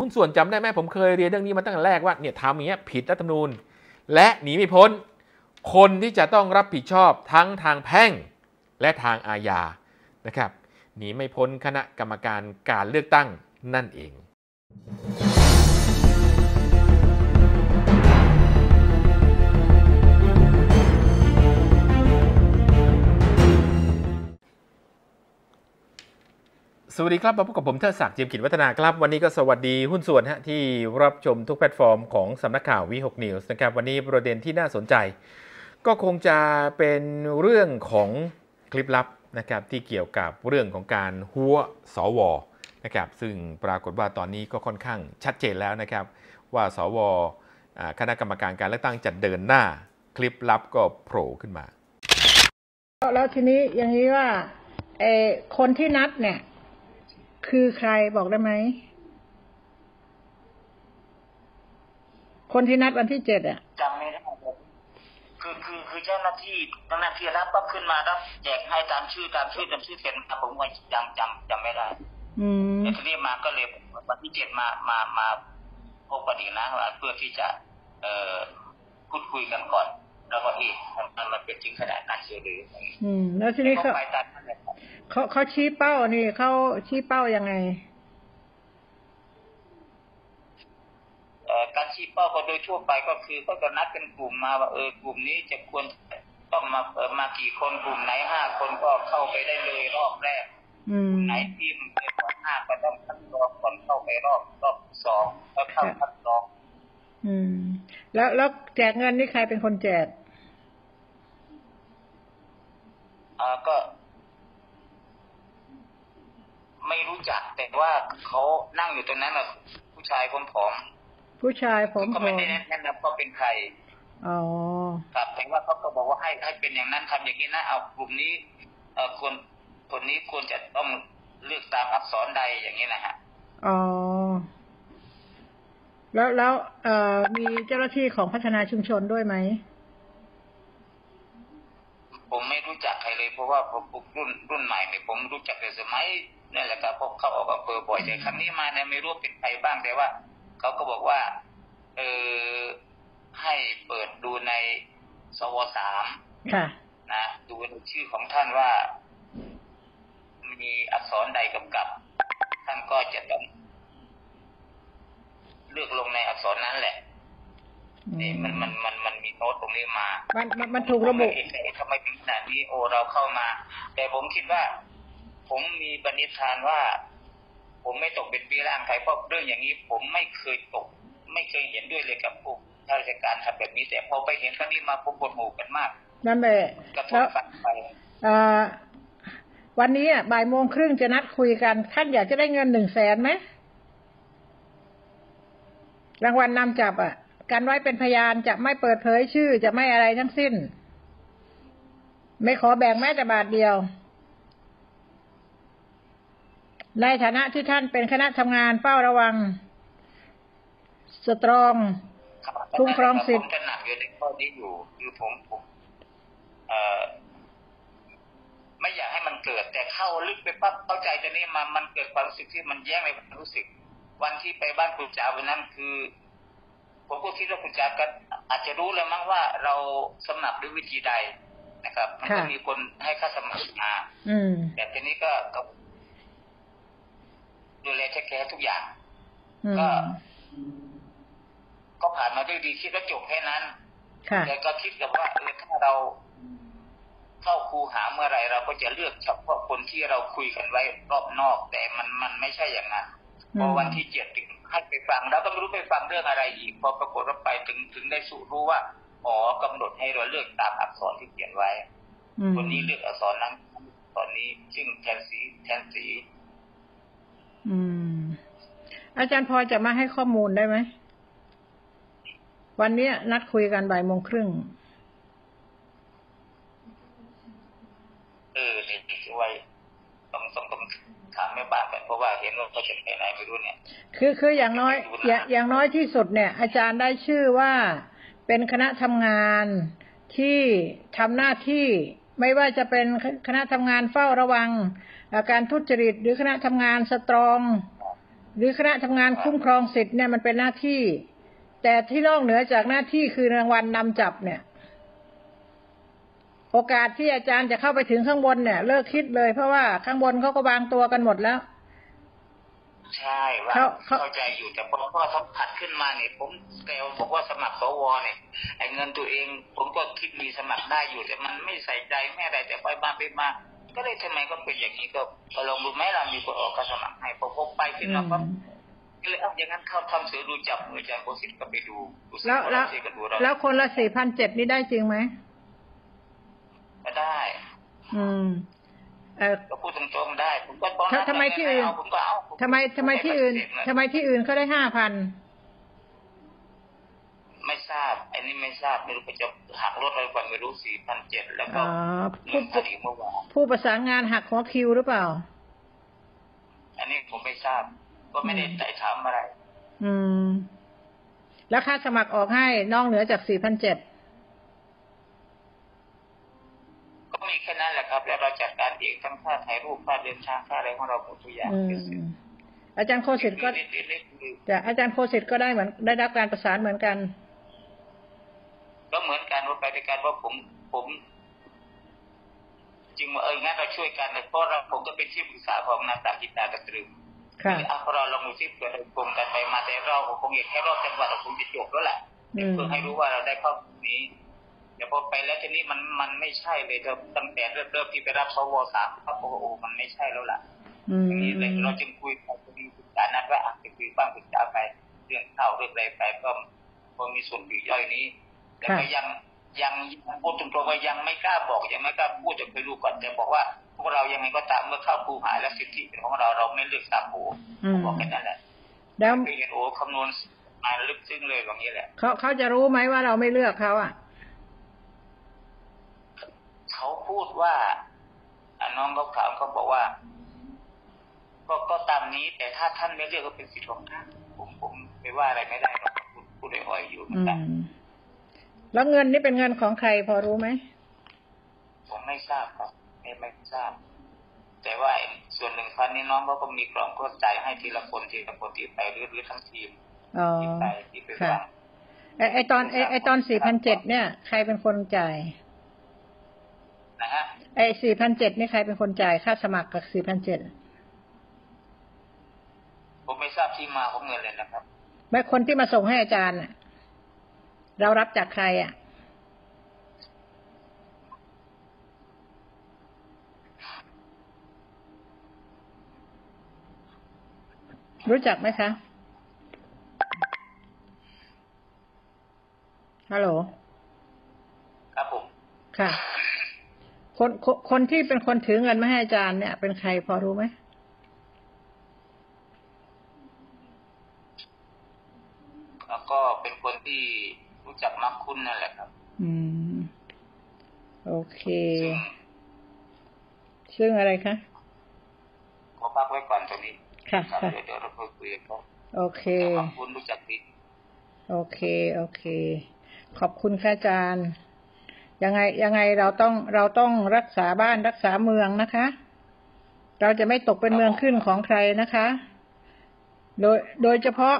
หุ้นส่วนจำได้ไหมผมเคยเรียนเรื่องนี้มาตั้งแต่แรกว่าเนี่ยทำอย่างเงี้ยผิดรัฐธรรมนูญ และหนีไม่พ้น คนที่จะต้องรับผิดชอบทั้งทางแพ่งและทางอาญานะครับหนีไม่พ้นคณะกรรมการการเลือกตั้งนั่นเอง สวัสดีครับมาพบกับผมเทิดศักดิ์เจียมกิจวัฒนาครับ วันนี้ก็สวัสดีหุ้นส่วนฮะที่รับชมทุกแพลตฟอร์มของสำนักข่าววิหกนิวส์นะครับวันนี้ประเด็นที่น่าสนใจ ก็คงจะเป็นเรื่องของคลิปลับนะครับที่เกี่ยวกับเรื่องของการฮั้วสว.นะครับซึ่งปรากฏว่าตอนนี้ก็ค่อนข้างชัดเจนแล้วนะครับ ว่าสว.อ่าคณะกรรมการการเลือกตั้งจะเดินหน้าคลิปลับก็โผล่ขึ้นมา แล้วทีนี้อย่างนี้ว่าเออคนที่นัดเนี่ย คือใครบอกได้ไหม คนที่นัดวันที่เจ็ดอะจำไม่ได้เลยคือคือคือเจ้าหน้าที่เจ้าหน้าที่รับปั๊บขึ้นมารับแจกให้ตามชื่อตามชื่อตามชื่อเซ็นมาผมว่าจำจำจำไม่ได้อืมแต่ทีนี้มาก็เลยวันที่เจ็ดมามามาพบกันอีกนะว่าเพื่อที่จะ เอ่อพูดคุยกันก่อน แล้วก็เอ๊ะมันมันเป็นจริงขนาดนั้นเชียวหรืออืม แล้วทีนี้เขาเขาไปตามนั้นเลยครับเขาเขาชี้เป้านี่เขาชี้เป้ายังไงเอ่อการชี้เป้าก็โดยทั่วไปก็คือก็จะนัดเป็นกลุ่มมาว่าเออกลุ่มนี้จะควรต้องมาเออมากี่คนกลุ่มไหนห้าคนก็เข้าไปได้เลยรอบแรกอืมไหนที่มันเป็นรอบห้าก็ต้องคัดกรองคนเข้าไปรอบรอบสองแล้วเข้าคัดกรองอืม แล้วแล้วแจกเงินนี่ใครเป็นคนแจกอ่าก็ ไม่รู้จักแต่ว่าเขานั่งอยู่ตรงนั้นน่ะผู้ชายผอมผู้ชายผมๆก็ผไม่มได้แนะนำว่าเป็นใครอ๋อครับแต่ว่าเขาก็บอกว่าให้ให้เป็นอย่างนั้นทำอย่างนี้นะเอากลุ่มนี้ เอ่อคนคนนี้ควรจะต้องเลือกตามอักษรใดอย่างนี้นะฮะอ๋อ แล้วแล้วเอ่อมีเจ้าหน้าที่ของพัฒนาชุมชนด้วยไหม ผมไม่รู้จักใครเลย เพราะว่าผมผมรุ่นรุ่นใหม่เนี่ยผมรู้จักแต่สมัยนั่นแหละครับพวกเขาออกอำเภอบ่อยแต่ครั้งนี้มาเนี่ยไม่รู้เป็นใครบ้างแต่ว่าเขาก็บอกว่า เออให้เปิดดูในสวสามค่ะนะดูในชื่อของท่านว่า มีอักษรใดกำกับ ท่านก็จะต้อง เลือกลงในอักษรนั้นแหละนี่มันมันมันมันมีโน้ตตรงนี้มา มันมันมันถูกระบุเอ๊ะทำไมถึงขนาดนี้โอเราเข้ามา แต่ผมคิดว่า ผมมีปณิธานว่า ผมไม่ตกเป็นปีร่างใครเพราะเรื่องอย่างนี้ ผมไม่เคยตก ไม่เคยเห็นด้วยเลยกับพวกข้าราชการทำแบบนี้ แต่พอไปเห็นครั้งนี้มาผมปวดหูกันมาก นั่นแหละกระทแล้บวฝังไปเอ่อวันนี้อะบ่ายโมงครึ่งจะนัดคุยกันท่านอยากจะได้เงินหนึ่งแสนไหม รางวัลนำจับอะกันไว้เป็นพยานจะไม่เปิดเผยชื่อจะไม่อะไรทั้งสิ้น ไม่ขอแบ่งแม้แต่บาทเดียว ในฐานะที่ท่านเป็นคณะทำงานเฝ้าระวัง สตรองคุ้มครองสิทธิ์ผมจะหนักอยู่ในข้อนี้อยู่คือผมผมเอ่อไม่อยากให้มันเกิด แต่เข้าลึกไปปั๊บเข้าใจจะนี่มามันเกิดความรู้สึกที่มันแย่งในความรู้สึก วันที่ไปบ้านคุณจ๋าวันนั้นคือ ผมก็คิดว่าคุณจ๋าก็อาจจะรู้แล้วมั้งว่าเราสมัครด้วยวิธีใดนะครับมันก็ค่ะมีคนให้ค่าสมัครมาอืมแต่ทีนี้ก็ก็ดูแลเทคแคร์ทุกอย่างอืก็มก็ผ่านมาด้วยดีคิดว่าจบแค่นั้นค่ะแต่ก็คิดกับว่าเออถ้าเราเข้าคูหาเมื่อไหรเราก็จะเลือกเฉพาะคนที่เราคุยกันไว้รอบนอก แต่มันมันไม่ใช่อย่างนั้นอืม พอวันที่เจ็ดถึงให้ไปฟัง แล้วก็ไม่รู้ไปฟังเรื่องอะไรอีก พอปรากฏว่าไปถึงถึงได้สู่รู้ว่าอ๋อกำหนดให้เราเลือกตามอักษรที่เขียนไว้อืมคนนี้เลือกอักษรนั้นตอนนี้ซึ่งแทนสีแทนสี อืม อาจารย์พอจะมาให้ข้อมูลได้ไหมวันเนี้ยนัดคุยกันบ่ายโมงครึ่งเออนี่ที่ไว้ต้องต้องต้อง ถามแม่บ้านกันเพราะว่าเห็นว่าเขาจะไปไหนไม่รู้เนี่ย คือคืออย่างน้อยอย่าอย่างน้อยที่สุดเนี่ย อาจารย์ได้ชื่อว่าเป็นคณะทำงานที่ทำหน้าที่ไม่ว่าจะเป็นคณะทำงานเฝ้าระวังอ่อการทุจริต หรือคณะทำงานสตรอง หรือคณะทำงานคุ้มครองสิทธิ์เนี่ยมันเป็นหน้าที่ แต่ที่นอกเหนือจากหน้าที่คือรางวัลนำจับเนี่ย โอกาสที่อาจารย์จะเข้าไปถึงข้างบนเนี่ย เลิกคิดเลย เพราะว่าข้างบนเขาก็วางตัวกันหมดแล้ว ใช่ว่าเขาเขาเข้าใจอยู่แต่พอพ่อสัมผัสขึ้นมาเนี่ยผมแกบอกว่าสมัครสวเนี่ยไอ้เงินตัวเอง ผมก็คิดมีสมัครได้อยู่ แต่มันไม่ใส่ใจไม่อะไรแต่ไปมาไปมาก็เลยทำไมก็เป็นอย่างนี้ก็ก็ลองดูไหมเรามีคนออกก็สมัครให้พอพบไปขึ้นมาก็ก็เลยเอาอย่างนั้นเข้าทำเสือดูจับมืออาจารย์โคสิตก็ไปดูดูสิแล้วแล้วสิก็ดูเราแล้วคนละสี่พันเจ็ดนี่ได้จริงไหมก็ได้ อืมเออก็พูดตรงๆได้ผมก็ตอนนั้นทำไมที่อื่นเอาผมก็เอาผทำไมทำไมที่อื่นผมทำไมที่อื่นเขาได้ห้าพันไม่ทราบอันนี้ไม่ทราบไม่รู้ไปจะหักลดอะไรก่อนไม่รู้สี่พันเจ็ดแล้วก็อ๋อเงิผู้นคดีเมื่อวานผู้ประสานงานหักหัวคิวหรือเปล่า อันนี้ผมไม่ทราบ ก็ไม่ได้ไต่ถามอะไร อืม แล้วค่าสมัครออกให้นอกเหนือจากสี่พันเจ็ด ก็ มีแค่นั้นแหละครับ แล้วเราจัดการเองทั้งค่าถ่ายรูปค่าเดินทางค่าอะไรของเราหมดทุกอย่างอืมอาจารย์โคสิตก็นิดๆนิดๆจะอาจารย์โคสิตก็ได้เหมือนได้รับการประสานเหมือนกัน ก็เหมือนกันว่าไปด้วยกันว่าผมผมจริงว่าเอองั้นเราช่วยกันเลยเพราะเราผมก็เป็นที่ปรึกษาของนาตากิตาตะตรึงค่ะเอาเราลองดูที่เกิดกลมกันไปมาแต่เราคงอยากแค่รอบจังหวัดเราคงจะจบแล้วแหละอืมเพื่อให้รู้ว่าเราได้เข้าตรงนี้ เดี๋ยวพอไปแล้วทีนี้มันมันไม่ใช่เลยเราตั้งแต่เริ่มเริ่มที่ไปรับสวสามครับโอ้โหมันไม่ใช่แล้วล่ะอืมอย่างนี้เลยเราจึงคุยกันคุยปรึกษานัดว่าอะจะคุยบ้างปรึกษาไปเรื่องเข้าเรื่องอะไรไปก็คงมีส่วนปลีกย่อยนี้แต่ก็ยังยังยังพูดตรงๆว่ายังไม่กล้าบอกยังไม่กล้าพูดจะไปรู้ก่อนแต่บอกว่าพวกเรายังไงก็ตามเมื่อเข้าภูหาและสิทธิเป็นของเราเราไม่เลือกตามโผอืมบอกแค่นั้นแหละแล้วไปเห็นโอ้คำนวณมาลึกซึ้งเลยแบบนี้แหละเขาเขาจะรู้ไหมว่าเราไม่เลือกเขาอะ เขาพูดว่าอะน้องเขาถามเขาบอกว่าก็ก็ตามนี้แต่ถ้าท่านไม่เลือกก็เป็นสิทธิ์ของท่านผมผมไม่ว่าอะไรไม่ได้หรอกพูดพูดอ่อยๆอยู่เหมืออืนกันมแล้วเงินนี่เป็นเงินของใครพอรู้ไหมผมไม่ทราบครับไม่ไม่ทราบ แต่ว่าไอ้ส่วนหนึ่งพันนี้น้องเขาก็มีกล่องก็จ่ายให้ทีละคนทีละคนที่ไปหรือหรือทั้งทีมอ๋อที่ไปที่ไปค่ะฟังไอไอตอนไอไอตอนสี่พันเจ็ดเนี่ย ใครเป็นคนจ่าย นะฮะไอสี่พันเจ็ดนี่ใครเป็นคนจ่ายค่าสมัครกับสี่พันเจ็ดผมไม่ทราบที่มาของเงินเลยนะครับแม่คนที่มาส่งให้อาจารย์น่ะเรารับจากใครอะรู้จักไหมคะ ฮัลโหล ครับผม ค่ะ คนคนคนที่เป็นคนถือเงินมาให้อาจารย์เนี่ย เป็นใครพอรู้ไหมแล้วก็เป็นคนที่รู้จักมักคุ้นนั่นแหละครับ อืม โอเค ซึ่งซึ่งอะไรคะขอพักไว้ก่อนตรงนี้ค่ะครับค่ะเดี๋ยวเดี๋ยวเราค่อยคุยกันครับโอเคมักคุ้นรู้จักดีโอเค โอเค ขอบคุณค่ะอาจารย์ ยังไงยังไงเราต้องเราต้องรักษาบ้านรักษาเมืองนะคะ เราจะไม่ตกเป็นเมืองขึ้นของใครนะคะ โดยโดยเฉพาะ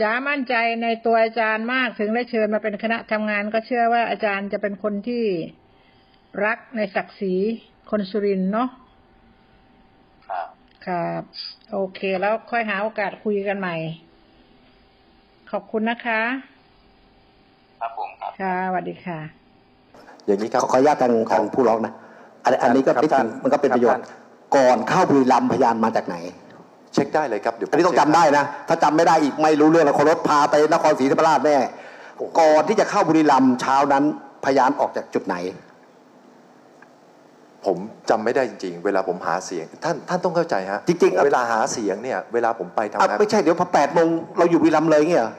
จ๋ามั่นใจในตัวอาจารย์มากถึงได้เชิญมาเป็นคณะทำงาน ก็เชื่อว่าอาจารย์จะเป็นคนที่รักในศักดิ์ศรีคนสุรินทร์เนาะครับครับโอเคแล้วค่อยหาโอกาสคุยกันใหม่ ขอบคุณนะคะ ครับผมครับค่ะสวัสดีค่ะ อย่างนี้ครับขอขออนุญาตทางทางผู้ร้องนะอันอันนี้ก็ครับนิดท่านึนงมันก็เป็นครับประโยชน์ท่านก่อนเข้าบุรีรัมย์พยานมาจากไหน เช็คได้เลยครับเดี๋ยวผมอันนี้ต้องเช็จำคได้นะ ถ้าจำไม่ได้อีกไม่รู้เรื่องแล้วคนรถพาไปนครศรีธรรมราชแน่ก่อนที่จะเข้าบุรีรัมย์เช้านั้นพยานออกจากจุดไหน ผมจำไม่ได้จริง ๆ เวลาผมหาเสียง ท่านท่านต้องเข้าใจฮะจริงๆอะเวลาหาเสียงเนี่ยเวลาผมไปทำอะงานไม่ใช่เดี๋ยวพอแปดโมงเราอยู่บุรีรัมย์เลยเงี้ยเหรอ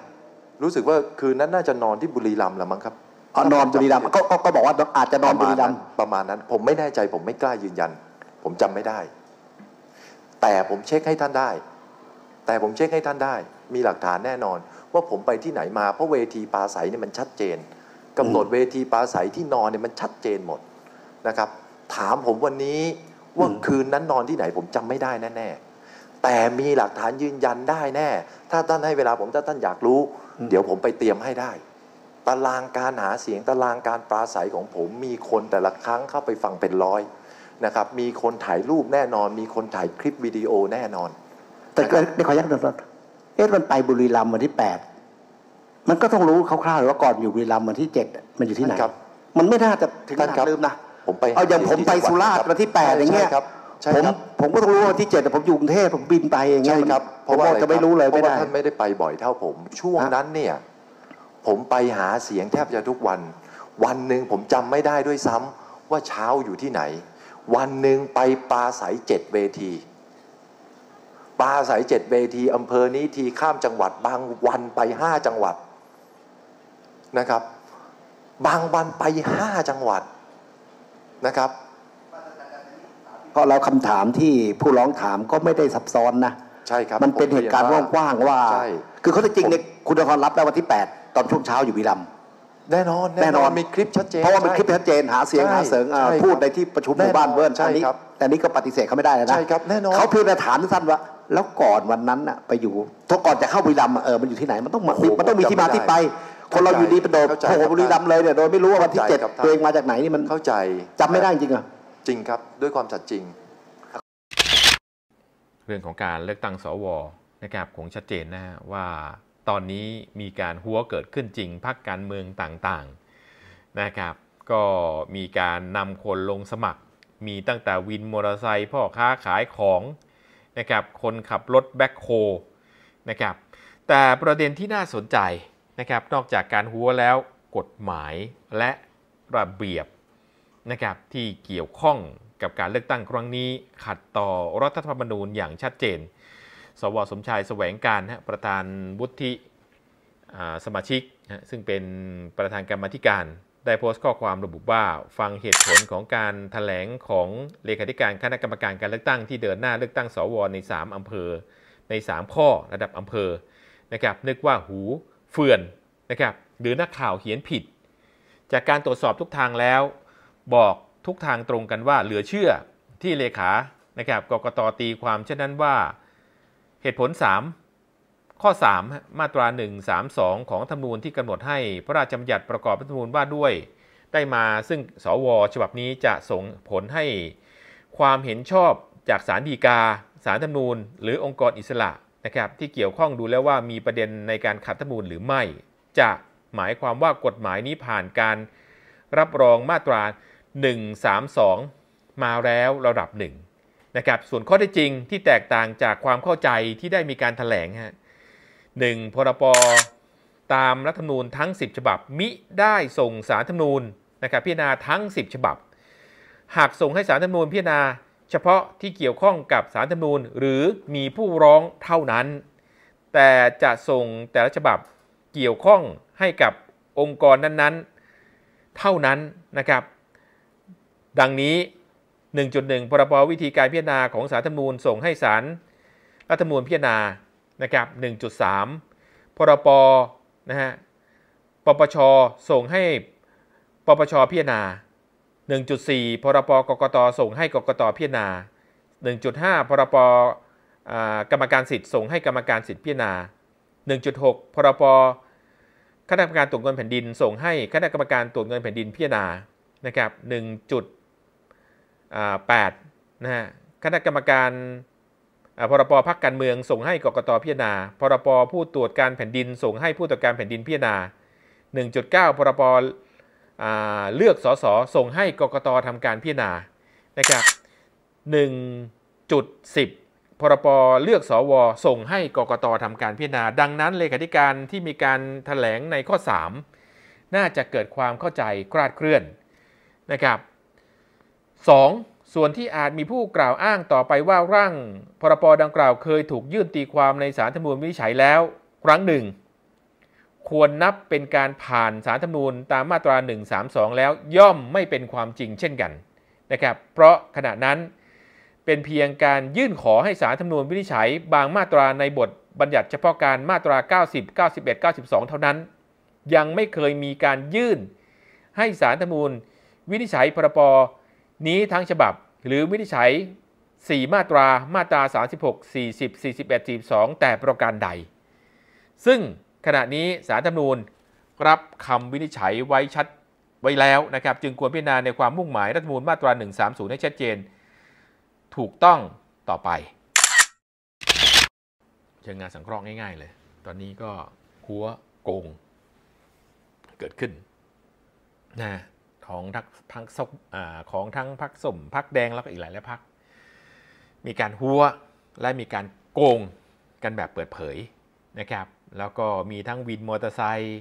รู้สึกว่าคืนนั้นน่าจะนอนที่บุรีรัมย์ละมั้งครับ อ๋อนอนบุรีรัมย์ก็ก็ก็บอกว่าอาจจะนอนบุรีรัมย์ประมาณนั้น ผมไม่แน่ใจผมไม่กล้ายืนยัน ผมจำไม่ได้ แต่ผมเช็คให้ท่านได้ แต่ผมเช็คให้ท่านได้ มีหลักฐานแน่นอน ว่าผมไปที่ไหนมาเพราะเวทีปราศัยเนี่ยมันชัดเจนกำหนดเวทีปราศัยที่นอนเนี่ยมันชัดเจนหมดนะครับ ถามผมวันนี้ว่าคืนนั้นนอนที่ไหนผมจำไม่ได้แน่ๆแต่มีหลักฐานยืนยันได้แน่ ถ้าท่านให้เวลาผมถ้าท่านอยากรู้ เดี๋ยวผมไปเตรียมให้ได้ ตารางการหาเสียงตารางการปราศัยของผมมีคนแต่ละครั้งเข้าไปฟังเป็นร้อยนะครับมีคนถ่ายรูปแน่นอน มีคนถ่ายคลิปวิดีโอแน่นอน แต่ก็ไม่ขอยักษ์นะครับเอ๊ะมันไปบุรีรัมย์วันที่แปดมันก็ต้องรู้คร่าวๆว่าก่อนอยู่บุรีรัมย์วันที่เจ็ดมันอยู่ที่ไหนครับมันไม่น่าจะถึงขท่านนาครัดบลืมนะผมไปเอาอย่างผมไปสุราษฎร์วันที่แปดอย่างเงี้ยใช่ครับใช่ผมครับผมก็ต้องรู้ว่าวันที่เจ็ดแต่ผมอยู่กรุงเทพผมบินไปอย่างเงี้ใช่ยครับเพราะว่าอจะไม่รู้เลยเพไม่ราะว่าได้ท่านไม่ได้ไปบ่อยเท่าผม ช่วงฮะนั้นเนี่ย ผมไปหาเสียงแทบจะทุกวัน วันหนึ่งผมจำไม่ได้ด้วยซ้ำว่าเช้าอยู่ที่ไหน วันหนึ่งไปปลาใสเจ็ดเวทีปลาใสเจ็ดเวทีอำเภอนี้ทีข้ามจังหวัด บางวันไปห้าจังหวัดนะครับ บางวันไปห้าจังหวัดนะครับก็แล้วคำถามที่ผู้ร้องถามก็ไม่ได้ซับซ้อนนะใช่ครับมันเป็นเหตุการณ์ผมกว้างๆว่าใช่คือเขาจริงๆเนี่ยคุณนครรับแล้ววันที่8 ตอนช่วงเช้าอยู่บุรีรัมย์แน่นอนแน่นอนมีคลิปชัดเจนเพราะว่ามันใช่คลิปชัดเจนหาเสียงใช่หาเสียงอ่าใช่ครับพูดในที่ประชุมหมู่บ้านแน่นอนเบิ้ลใช่อันนี้ครับแต่นี่ก็ปฏิเสธเขาไม่ได้แล้วนะใช่ครับแน่นอนเขาเพียงแต่ถามสั้นว่า แล้วก่อนวันนั้นน่ะไปอยู่ถ้าก่อนจะเข้าบุรีรัมย์อะเออมันอยู่ที่ไหนมันต้องมาโอ้โหมันต้องมีที่มาที่ไป คนเราอยู่ดีเป็นโดดเข้าใจโผล่บุรีรัมย์เลยเนี่ยโดยไม่รู้ว่าวันที่เข้าใจเจ็ดครับท่านตัวเองมาจากไหนนี่มันเข้าใจจำไม่ได้จริงเหรอจริงครับด้วยความสัตย์จริง เรื่องของการเลือกตั้งสวนะครับคงชัดเจนนะฮะว่า ตอนนี้มีการหัวเกิดขึ้นจริงพักการเมืองต่างๆนะครับก็มีการนำคนลงสมัคร มีตั้งแต่วินมอเตอร์ไซค์พ่อค้าขายของนะครับคนขับรถแบ็คโฮนะครับแต่ประเด็นที่น่าสนใจนะครับนอกจากการหัวแล้วกฎหมายและระเบียบนะครับที่เกี่ยวข้องกับการเลือกตั้งครั้งนี้ขัดต่อรัฐธรรมนูญอย่างชัดเจน สวสมชายแสวงการฮะประธานวุฒิสมาชิกฮะซึ่งเป็นประธานกรรมธิการ ได้โพสต์ข้อความระบุว่าฟังเหตุผลของการถแถลงของเลขาธิการคณะกรรมการการเลือกตั้งที่เดินหน้าเลือกตั้งสวใน 3 อำเภอ ใน 3 ข้อระดับอำเภอนะครับนึกว่าหูเฟื่อนนะครับหรือนักข่าวเขียนผิด จากการตรวจสอบทุกทางแล้ว บอกทุกทางตรงกันว่าเหลือเชื่อที่เลขานะครับกกตตีความเช่นนั้นว่า เหตุผล 3 ข้อ 3 มาตรา 132 ของธรรมนูญที่กำหนดให้พระราชบัญญัติประกอบรัฐธรรมนูญว่าด้วย ได้มาซึ่งสวฉบับนี้จะส่งผลให้ความเห็นชอบจากสารดีกา สารธรรมนูญ หรือองค์กรอิสระนะครับที่เกี่ยวข้องดูแล้วว่ามีประเด็นในการขัดธรรมนูญหรือไม่ จะหมายความว่ากฎหมายนี้ผ่านการรับรองมาตรา 132 มาแล้วระดับหนึ่ง นะครับส่วนข้อเท็จจริงที่แตกต่างจากความเข้าใจที่ได้มีการถแถลงฮะหนึ่งพรปตามรัฐธรรมนูญทั้ง 10 ฉบับ มิได้ส่งสารธรรมนูญนะครับพิจารณาทั้ง 10 ฉบับ หากส่งให้สารธรรมนูญพิจารณา เฉพาะที่เกี่ยวข้องกับสารธรรมนูญ หรือมีผู้ร้องเท่านั้น แต่จะส่งแต่ละฉบับเกี่ยวข้องให้กับองค์กรนั้นๆ เท่านั้นนะครับ ดังนี้ 1.1พรบวิธีการพิจารณาของสารธรรมนูญส่งให้ศาลรัฐธรรมนูญพิจารณานะครับ1.3พรปนะฮะปปชส่งให้ปปชพิจารณา 1.4 พรปกกตส่งให้กกตพิจารณา 1.5 พรปอ่ากรรมการสิทธิ์ส่งให้กรรมการสิทธิ์พิจารณา 1.6 พรปคณะกรรมการตรวจเงินแผ่นดิน ส่งให้คณะกรรมการตรวจเงินแผ่นดินพิจารณานะครับ 1. 8นะฮะคณะกรรมการพรปพักการเมืองส่งให้กกตพิจารณา พรปผู้ตรวจการแผ่นดิน ส่งให้ผู้ตรวจการแผ่นดินพิจารณา 1.9 พรปเลือกสสส่งให้กกตทำการพิจารณานะครับ1.10 พรปเลือกสว ส่งให้กกตทำการพิจารณา ดังนั้นเลขาธิการที่มีการถแถลงในข้อ 3 น่าจะเกิดความเข้าใจคลาดเคลื่อนนะครับ 2. ส่วนที่อาจมีผู้กล่าวอ้างต่อไปว่าร่างพรปดังกล่าวเคยถูกยื่นตีความในสารธรรมนูญวินิจฉัยแล้ว ครั้งหนึ่ง ควรนับเป็นการผ่านสารธรรมนูญตามมาตรา 132 แล้วย่อมไม่เป็นความจริงเช่นกันนะครับ เพราะขณะนั้นเป็นเพียงการยื่นขอให้สารธรรมนูญวินิจฉัย บางมาตราในบทบัญญัติเฉพาะการมาตรา 90 91 92 เท่านั้น ยังไม่เคยมีการยื่น ให้สารธรรมนูญวินิจฉัยพรป นี้ทั้งฉบับหรือวินิจฉัย 4 มาตรามาตรา 36 40 41 42 แต่ประการใด ซึ่งขณะนี้สารธรรมนูญรับคำวินิจฉัยไว้ชัดไว้แล้วนะครับ จึงควรพิจารณาในความมุ่งหมายรัฐธรรมนูญมาตรา 130 ให้ชัดเจน ถูกต้องต่อไป เชิงงานสังเคราะห์ง่าย ๆ เลย ตอนนี้ก็หัวโกง เกิดขึ้นนะ ของทั้งพักส้มของทั้งพักสมพักแดงแล้วก็อีกหลายหลายพัก มีการหัวและมีการโกงกันแบบเปิดเผยนะครับ แล้วก็มีทั้งวินมอเตอร์ไซค์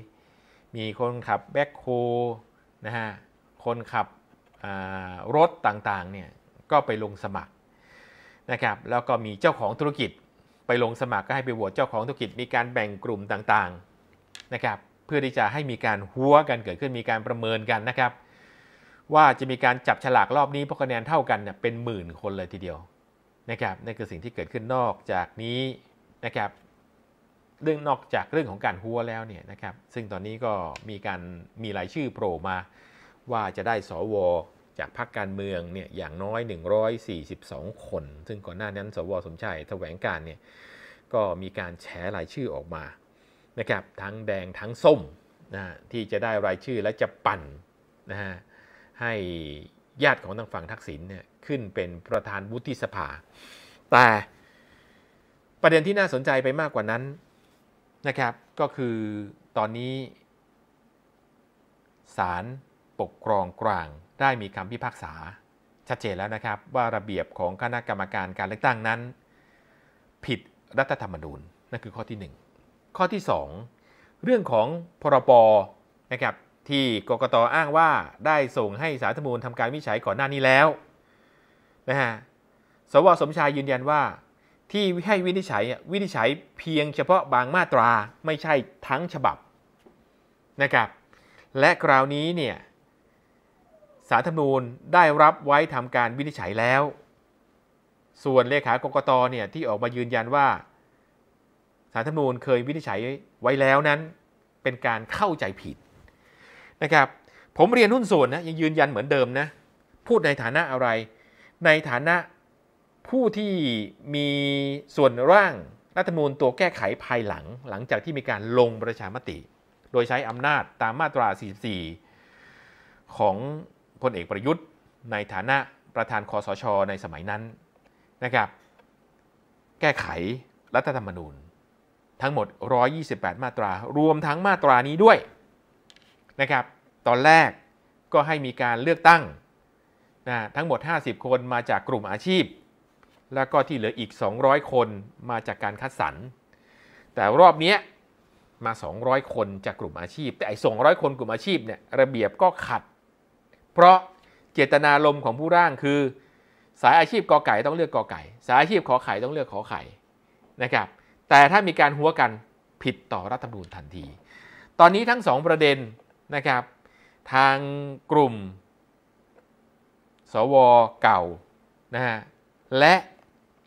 มีคนขับแบ็คโฮนะฮะคนขับอ่ารถต่างๆเนี่ยก็ไปลงสมัครนะครับแล้วก็มีเจ้าของธุรกิจไปลงสมัครก็ให้ไปโหวตเจ้าของธุรกิจมีการแบ่งกลุ่มต่างๆนะครับ เพื่อที่จะให้มีการหัวกันเกิดขึ้นมีการประเมินกันนะครับ ว่าจะมีการจับฉลากรอบนี้เพราะคะแนนเท่ากันเนี่ยเป็นหมื่นคนเลยทีเดียวนะครับนั่นคือสิ่งที่เกิดขึ้นนอกจากนี้นะครับเรื่องนอกจากเรื่องของการหัวแล้วเนี่ยนะครับ ซึ่งตอนนี้ก็มีการมีรายชื่อโผล่มา ว่าจะได้สวจากพรรคการเมืองเนี่ยอย่างน้อย 142 คน ซึ่งก่อนหน้านั้น สวสมชัยแถวงการเนี่ยก็มีการแฉรายชื่อออกมานะครับทั้งแดงทั้งส้มนะที่จะได้รายชื่อและจะปั่นนะฮะ ให้ญาติของทางฝั่งทักษิณเนี่ยขึ้นเป็นประธานวุฒิสภา แต่ประเด็นที่น่าสนใจไปมากกว่านั้นนะครับ ก็คือตอนนี้ศาลปกครองกลางได้มีคำพิพากษาชัดเจนแล้วนะครับ ว่าระเบียบของคณะกรรมการการเลือกตั้งนั้น ผิดรัฐธรรมนูญนั่นคือข้อที่ 1 ข้อที่ 2 เรื่องของพรบนะครับ ที่กกตอ้างว่าได้ส่งให้สารรัฐธรรมนูญทำการวินิจฉัยก่อนหน้านี้แล้วนะฮะสวสมชายยืนยันว่าที่ให้วินิจฉัยวินิจฉัยเพียงเฉพาะบางมาตราไม่ใช่ทั้งฉบับนะครับ และคราวนี้เนี่ยสารธรรมนูญได้รับไว้ทำการวินิจฉัยแล้ว ส่วนเลขากกตเนี่ยที่ออกมายืนยันว่าสารธรรมนูญเคยวินิจฉัยไว้แล้วนั้น เป็นการเข้าใจผิด นะครับผมเรียนหุ้นส่วนนะยังยืนยันเหมือนเดิมนะพูดในฐานะอะไร ในฐานะผู้ที่มีส่วนร่างรัฐธรรมนูญตัวแก้ไขภายหลัง หลังจากที่มีการลงประชามติ โดยใช้อำนาจตามมาตรา 44 ของพลเอกประยุทธ์ ในฐานะประธานคอสชในสมัยนั้นนะครับ แก้ไขรัฐธรรมนูญ ทั้งหมด 128 มาตรารวมทั้งมาตรานี้ด้วย นะครับ ตอนแรกก็ให้มีการเลือกตั้งนะทั้งหมด 50 คนมาจากกลุ่มอาชีพ แล้วก็ที่เหลืออีก 200 คนมาจากการคัดสรร แต่รอบนี้มา 200 คนจากกลุ่มอาชีพ แต่ไอ้200 คนกลุ่มอาชีพเนี่ยระเบียบก็ขัด เพราะเจตนารมณ์ของผู้ร่างคือ สายอาชีพกอไก่ต้องเลือกกอไก่ สายอาชีพขอไข่ต้องเลือกขอไข่นะครับ แต่ถ้ามีการหัวกันผิดต่อรัฐธรรมนูญทันที ตอนนี้ทั้ง 2 ประเด็น นะครับ ทางกลุ่ม สวเก่านะฮะและ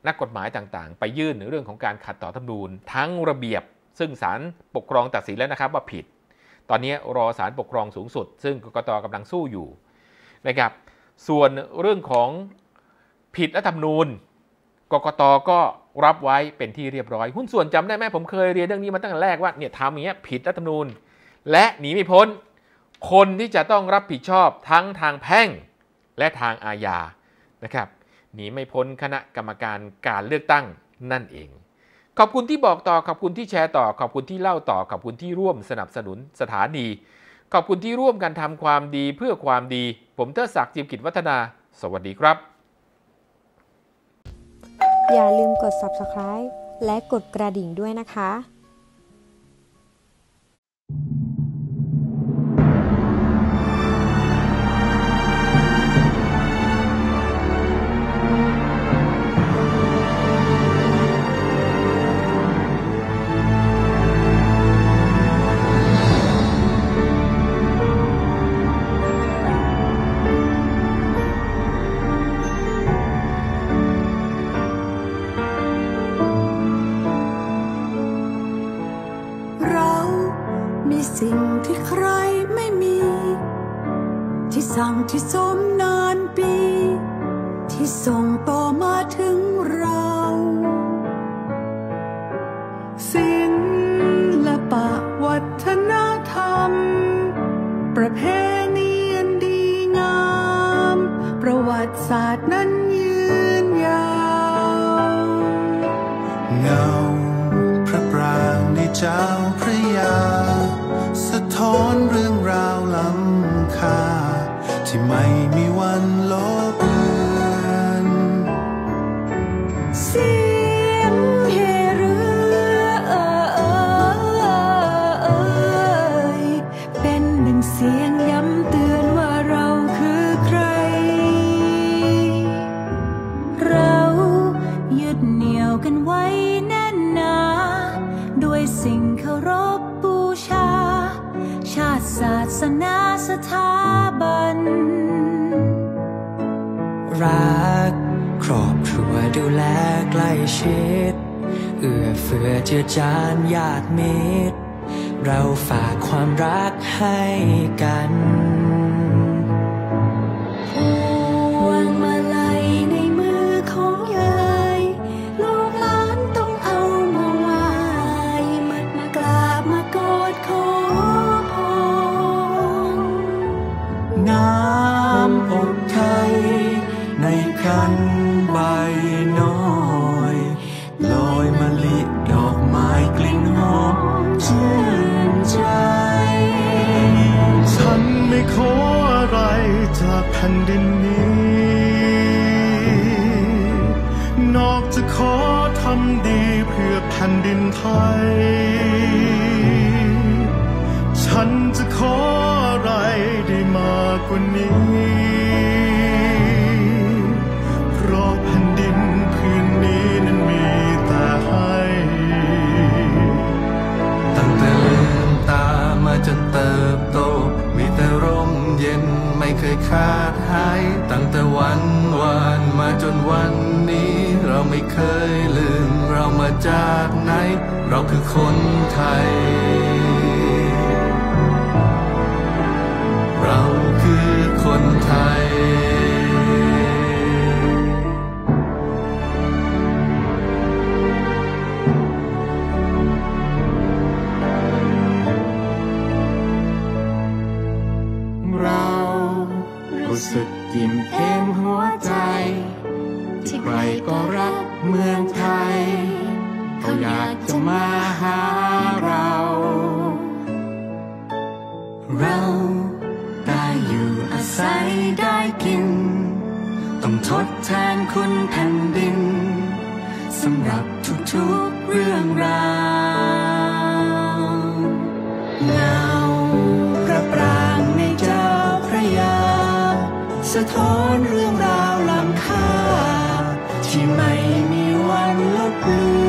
นักกฎหมายต่างๆ ไปยื่นเรื่องของการขัดต่อธรรมนูญทั้งระเบียบซึ่งศาลปกครองตัดสินแล้วนะครับว่าผิด ตอนนี้รอศาลปกครองสูงสุด ซึ่งกกตกำลังสู้อยู่นะครับ ส่วนเรื่องของผิดรัฐธรรมนูญกกตก็รับไว้เป็นที่เรียบร้อย หุ้นส่วนจำได้ไหมผมเคยเรียนเรื่องนี้มาตั้งแต่แรกว่าเนี่ยทำอย่างเงี้ยผิดรัฐธรรมนูญ และหนีไม่พ้น คนที่จะต้องรับผิดชอบทั้งทางแพ่งและทางอาญานะครับหนีไม่พ้นคณะกรรมการการเลือกตั้งนั่นเอง ขอบคุณที่บอกต่อขอบคุณที่แชร์ต่อขอบคุณที่เล่าต่อขอบคุณที่ร่วมสนับสนุนสถานี ขอบคุณที่ร่วมกันทำความดีเพื่อความดี ผมเทอศักดิ์จิมกิจวัฒนา สวัสดีครับ อย่าลืมกด subscribe และกดกระดิ่งด้วยนะคะ ศิลปะวัฒนธรรม ประเพณีอันดีงาม ประวัติศาสตร์ ศาสนาสถาบัน รัก ครอบครัวดูแลใกล้ชิด เอื้อเฟื้อเจือจานญาติมิตร เราฝากความรักให้กัน จากแผ่นดินนี้ นอกจะขอทำดีเพื่อแผ่นดินไทย ฉันจะขออะไรได้มากกว่านี้ เพราะแผ่นดินพื้นนี้นั้นมีแต่ให้ ตั้งแต่ลืมตามาจนเติบ เคยขาดหาย ตั้งแต่วันวานมาจนวันนี้ เราไม่เคยลืม เรามาจากไหน เราคือคนไทย she made me one look blue.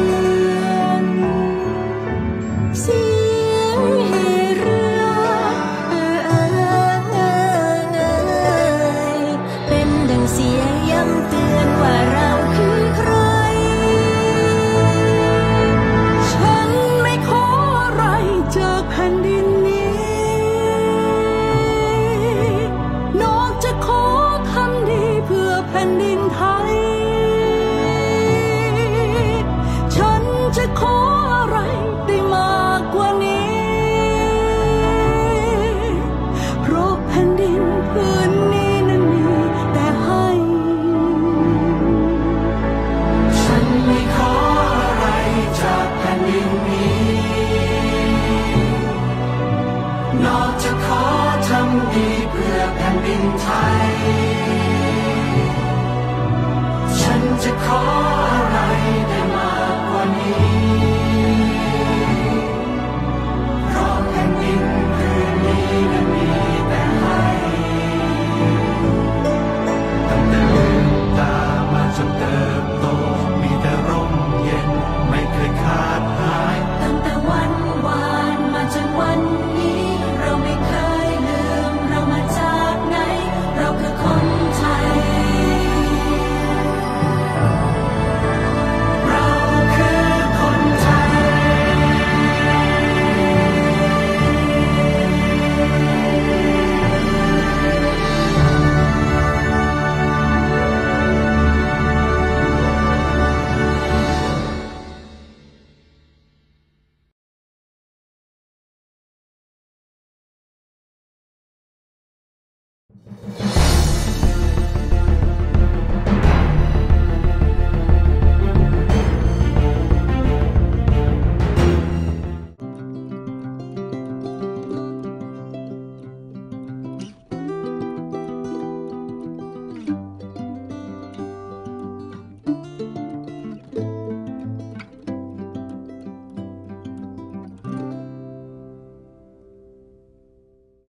ไทย ฉันจะขอ